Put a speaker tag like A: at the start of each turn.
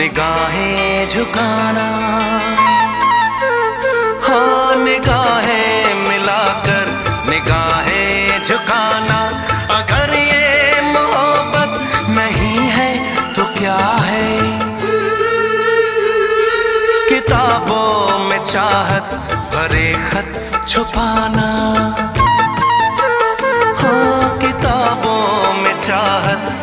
A: निगाहें झुकाना। हाँ निगाहें मिलाकर निगाहें झुकाना। अगर ये मोहब्बत नहीं है तो क्या है? किताबों में चाहत भरे खत छुपाना। हाँ किताबों में चाहत